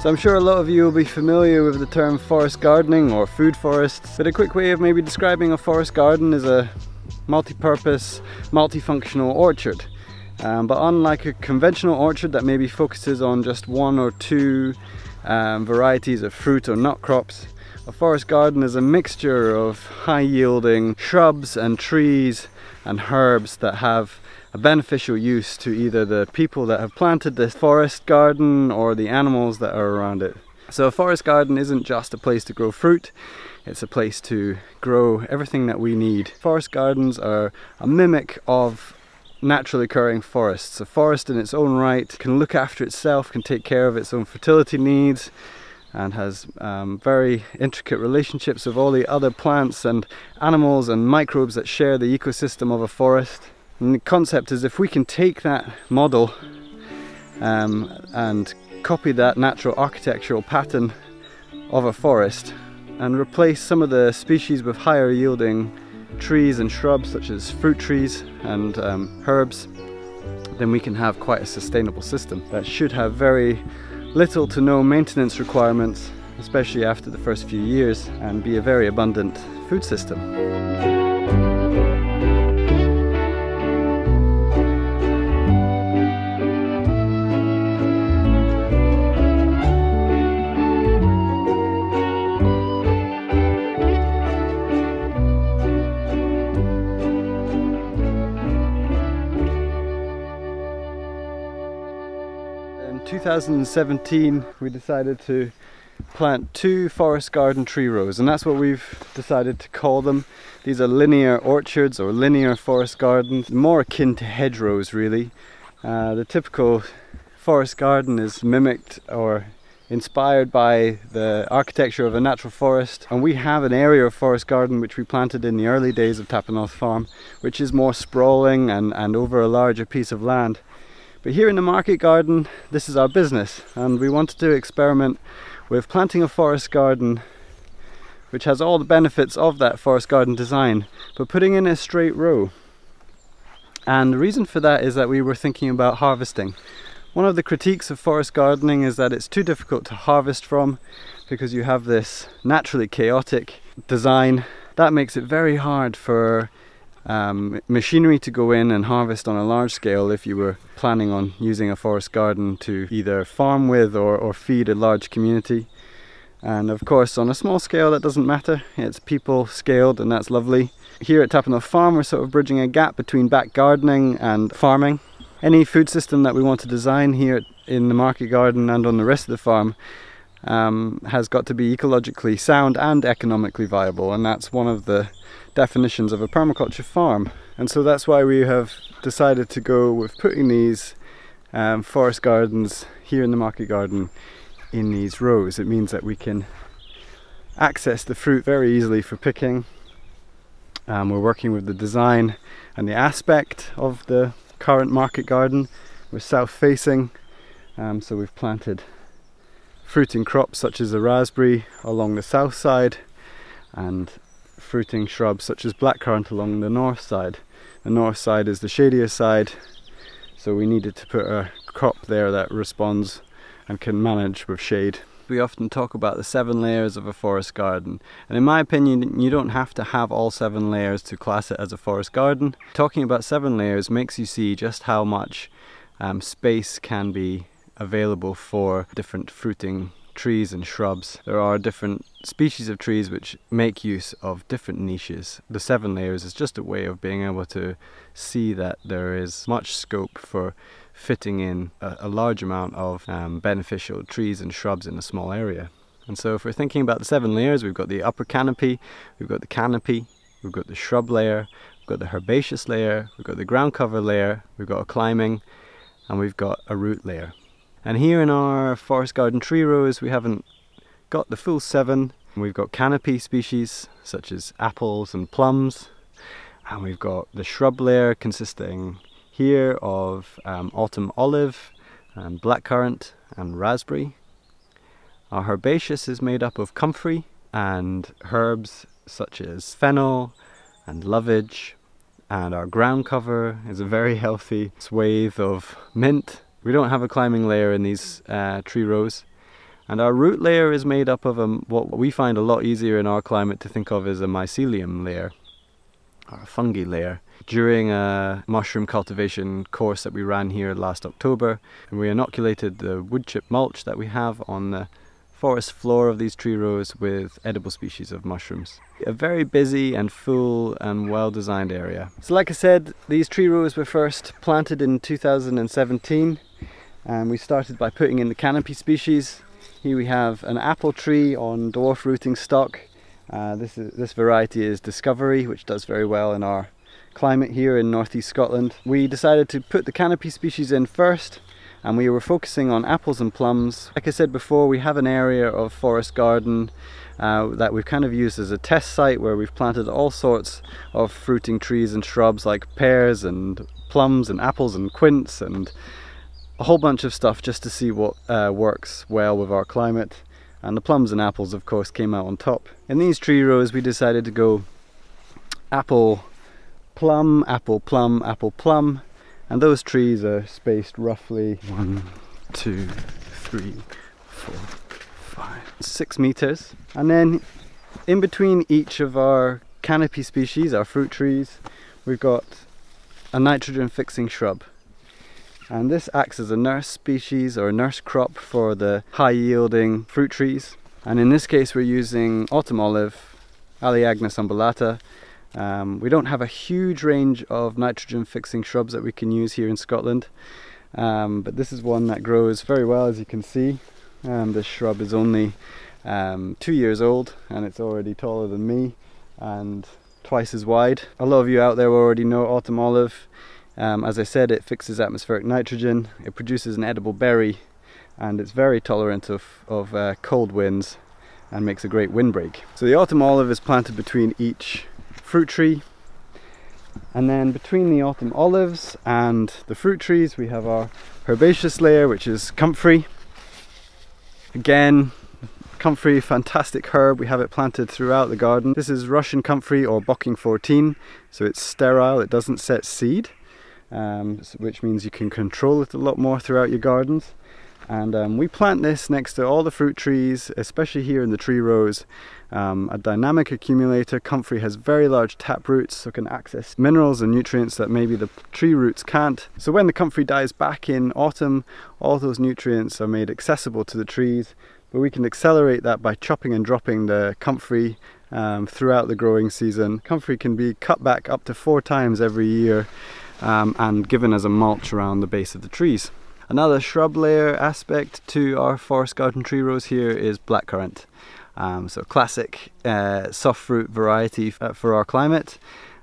So I'm sure a lot of you will be familiar with the term forest gardening or food forests, but a quick way of maybe describing a forest garden is a multi-purpose, multifunctional orchard. Um, but unlike a conventional orchard that maybe focuses on just one or two um, varieties of fruit or nut crops, a forest garden is a mixture of high yielding shrubs and trees and herbs that have a beneficial use to either the people that have planted this forest garden or the animals that are around it. So a forest garden isn't just a place to grow fruit, it's a place to grow everything that we need. Forest gardens are a mimic of naturally occurring forests. A forest in its own right can look after itself, can take care of its own fertility needs, and has um, very intricate relationships with all the other plants and animals and microbes that share the ecosystem of a forest. And the concept is if we can take that model um, and copy that natural architectural pattern of a forest and replace some of the species with higher yielding trees and shrubs such as fruit trees and um, herbs, then we can have quite a sustainable system that should have very little to no maintenance requirements, especially after the first few years, and be a very abundant food system. 2017 we decided to plant two forest garden tree rows and that's what we've decided to call them. These are linear orchards or linear forest gardens, more akin to hedgerows really. Uh, the typical forest garden is mimicked or inspired by the architecture of a natural forest and we have an area of forest garden which we planted in the early days of Tap o' Noth Farm which is more sprawling and, and over a larger piece of land but here in the market garden, this is our business and we wanted to experiment with planting a forest garden which has all the benefits of that forest garden design, but putting in a straight row. And the reason for that is that we were thinking about harvesting. One of the critiques of forest gardening is that it's too difficult to harvest from because you have this naturally chaotic design. That makes it very hard for um, machinery to go in and harvest on a large scale if you were planning on using a forest garden to either farm with or, or feed a large community. And of course, on a small scale, that doesn't matter. It's people scaled, and that's lovely. Here at Tap o' Noth Farm, we're sort of bridging a gap between back gardening and farming. Any food system that we want to design here in the market garden and on the rest of the farm um, has got to be ecologically sound and economically viable, and that's one of the definitions of a permaculture farm. And so that's why we have decided to go with putting these um, forest gardens here in the market garden in these rows. It means that we can access the fruit very easily for picking. Um, we're working with the design and the aspect of the current market garden. We're south facing, um, so we've planted fruiting crops such as the raspberry along the south side and fruiting shrubs such as blackcurrant along the north side. The north side is the shadier side, so we needed to put a crop there that responds and can manage with shade. We often talk about the seven layers of a forest garden, and in my opinion, you don't have to have all seven layers to class it as a forest garden. Talking about seven layers makes you see just how much um, space can be available for different fruiting trees and shrubs. There are different species of trees which make use of different niches. The seven layers is just a way of being able to see that there is much scope for fitting in a, a large amount of um, beneficial trees and shrubs in a small area. And so if we're thinking about the seven layers, we've got the upper canopy, we've got the canopy, we've got the shrub layer, we've got the herbaceous layer, we've got the ground cover layer, we've got a climbing, and we've got a root layer. And here in our forest garden tree rows, we haven't got the full seven. We've got canopy species such as apples and plums, and we've got the shrub layer consisting here of um, autumn olive and blackcurrant and raspberry. Our herbaceous is made up of comfrey and herbs such as fennel and lovage, and our ground cover is a very healthy swathe of mint we don't have a climbing layer in these uh, tree rows And our root layer is made up of a, what we find a lot easier in our climate to think of as a mycelium layer, or a fungi layer. During a mushroom cultivation course that we ran here last October, and we inoculated the wood chip mulch that we have on the forest floor of these tree rows with edible species of mushrooms. A very busy and full and well designed area. So like I said, these tree rows were first planted in 2017 and we started by putting in the canopy species. Here we have an apple tree on dwarf rooting stock. Uh, this, is, this variety is Discovery, which does very well in our climate here in northeast Scotland. We decided to put the canopy species in first and we were focusing on apples and plums. Like I said before, we have an area of forest garden uh, that we've kind of used as a test site where we've planted all sorts of fruiting trees and shrubs like pears and plums and apples and quince and a whole bunch of stuff just to see what uh, works well with our climate. And the plums and apples, of course, came out on top. In these tree rows, we decided to go apple, plum, apple, plum, apple, plum, and those trees are spaced roughly one, two, three, four, five, six meters. And then in between each of our canopy species, our fruit trees, we've got a nitrogen fixing shrub. And this acts as a nurse species or a nurse crop for the high yielding fruit trees. And in this case, we're using autumn olive, Elaeagnus umbellata, um, we don't have a huge range of nitrogen fixing shrubs that we can use here in Scotland, um, but this is one that grows very well as you can see. Um, this shrub is only um, two years old and it's already taller than me and twice as wide. A lot of you out there already know autumn olive. Um, as I said, it fixes atmospheric nitrogen, it produces an edible berry, and it's very tolerant of, of uh, cold winds and makes a great windbreak. So the autumn olive is planted between each fruit tree. And then between the autumn olives and the fruit trees, we have our herbaceous layer, which is comfrey. Again, comfrey, fantastic herb. We have it planted throughout the garden. This is Russian comfrey or Bocking 14, so it's sterile, it doesn't set seed, um, which means you can control it a lot more throughout your gardens. And um, we plant this next to all the fruit trees, especially here in the tree rows, um, a dynamic accumulator, comfrey has very large tap roots so can access minerals and nutrients that maybe the tree roots can't. So when the comfrey dies back in autumn, all those nutrients are made accessible to the trees, but we can accelerate that by chopping and dropping the comfrey um, throughout the growing season. Comfrey can be cut back up to four times every year um, and given as a mulch around the base of the trees. Another shrub layer aspect to our forest garden tree rows here is blackcurrant. Um, so classic uh, soft fruit variety uh, for our climate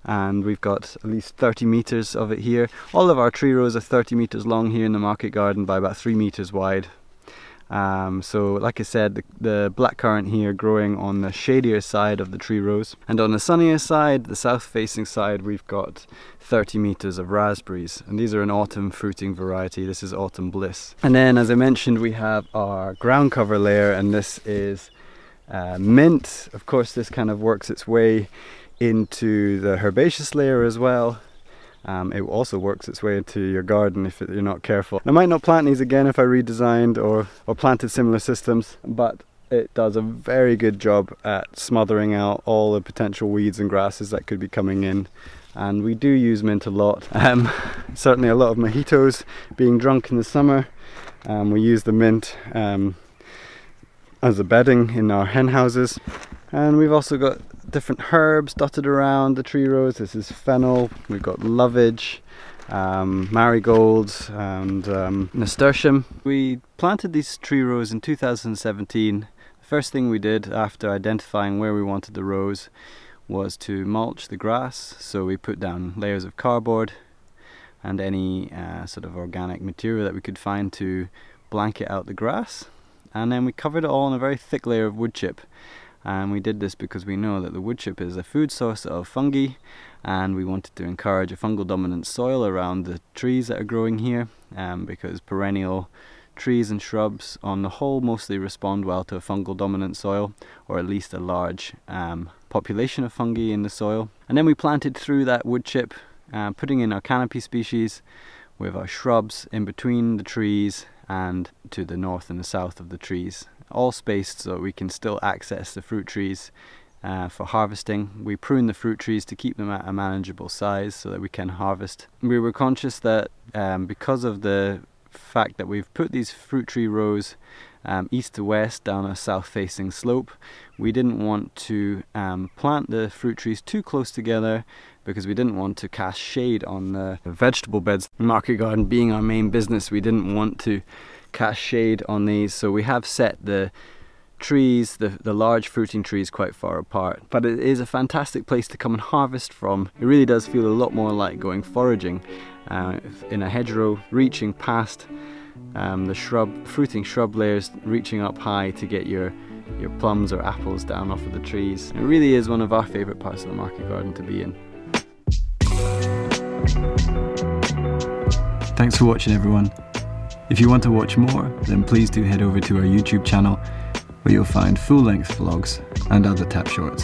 and we've got at least 30 meters of it here. All of our tree rows are 30 meters long here in the market garden by about 3 meters wide. Um, so like I said, the, the blackcurrant here growing on the shadier side of the tree rows. And on the sunnier side, the south facing side, we've got 30 meters of raspberries. And these are an autumn fruiting variety. This is Autumn Bliss. And then as I mentioned, we have our ground cover layer and this is uh, mint, of course, this kind of works its way into the herbaceous layer as well. Um, it also works its way into your garden if you're not careful. I might not plant these again if I redesigned or, or planted similar systems, but it does a very good job at smothering out all the potential weeds and grasses that could be coming in. And we do use mint a lot. Um, certainly a lot of mojitos being drunk in the summer. Um, we use the mint um, as a bedding in our hen houses. And we've also got different herbs dotted around the tree rows. This is fennel, we've got lovage, um, marigolds and um, nasturtium. We planted these tree rows in 2017. The first thing we did after identifying where we wanted the rows was to mulch the grass. So we put down layers of cardboard and any uh, sort of organic material that we could find to blanket out the grass and then we covered it all in a very thick layer of wood chip and we did this because we know that the wood chip is a food source of fungi and we wanted to encourage a fungal dominant soil around the trees that are growing here um, because perennial trees and shrubs on the whole mostly respond well to a fungal dominant soil or at least a large um, population of fungi in the soil. And then we planted through that wood chip uh, putting in our canopy species with our shrubs in between the trees and to the north and the south of the trees all spaced so we can still access the fruit trees uh, for harvesting. We prune the fruit trees to keep them at a manageable size so that we can harvest. We were conscious that um, because of the fact that we've put these fruit tree rows um, east to west down a south facing slope, we didn't want to um, plant the fruit trees too close together because we didn't want to cast shade on the vegetable beds. Market garden being our main business, we didn't want to cast shade on these, so we have set the trees, the, the large fruiting trees quite far apart. But it is a fantastic place to come and harvest from. It really does feel a lot more like going foraging uh, in a hedgerow, reaching past um, the shrub, fruiting shrub layers, reaching up high to get your your plums or apples down off of the trees. It really is one of our favourite parts of the market garden to be in. Thanks for watching everyone. If you want to watch more, then please do head over to our YouTube channel where you'll find full-length vlogs and other tap shorts.